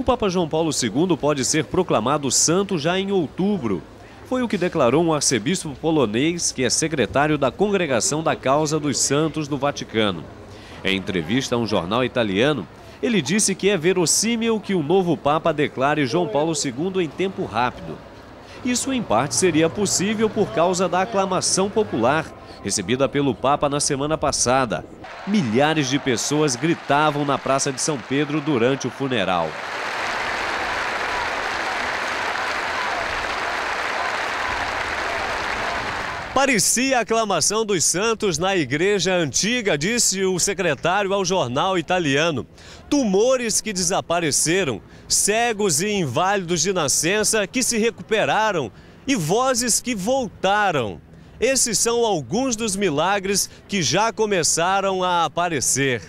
O Papa João Paulo II pode ser proclamado santo já em outubro. Foi o que declarou um arcebispo polonês que é secretário da Congregação da Causa dos Santos do Vaticano. Em entrevista a um jornal italiano, ele disse que é verossímil que o novo Papa declare João Paulo II em tempo rápido. Isso, em parte, seria possível por causa da aclamação popular recebida pelo Papa na semana passada. Milhares de pessoas gritavam na Praça de São Pedro durante o funeral. Parecia a aclamação dos santos na igreja antiga, disse o secretário ao jornal italiano. Tumores que desapareceram, cegos e inválidos de nascença que se recuperaram e vozes que voltaram. Esses são alguns dos milagres que já começaram a aparecer.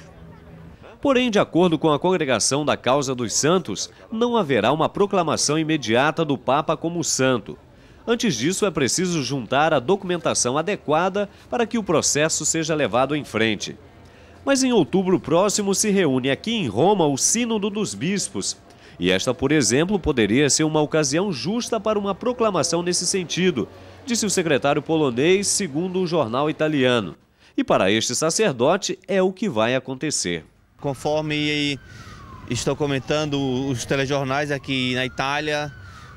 Porém, de acordo com a Congregação da Causa dos Santos, não haverá uma proclamação imediata do Papa como santo. Antes disso, é preciso juntar a documentação adequada para que o processo seja levado em frente. Mas em outubro próximo se reúne aqui em Roma o Sínodo dos Bispos. E esta, por exemplo, poderia ser uma ocasião justa para uma proclamação nesse sentido, disse o secretário polonês, segundo o jornal italiano. E para este sacerdote é o que vai acontecer. Conforme estou comentando os telejornais aqui na Itália,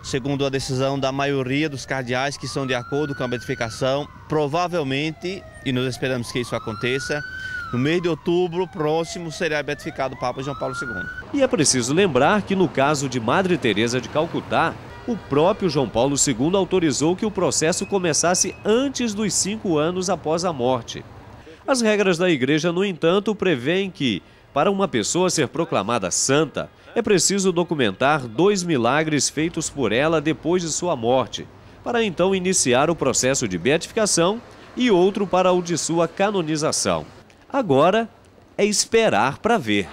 segundo a decisão da maioria dos cardeais que são de acordo com a beatificação, provavelmente, e nós esperamos que isso aconteça, no mês de outubro próximo será beatificado o Papa João Paulo II. E é preciso lembrar que no caso de Madre Teresa de Calcutá, o próprio João Paulo II autorizou que o processo começasse antes dos cinco anos após a morte. As regras da Igreja, no entanto, prevêem que, para uma pessoa ser proclamada santa, é preciso documentar dois milagres feitos por ela depois de sua morte, para então iniciar o processo de beatificação e outro para o de sua canonização. Agora é esperar para ver.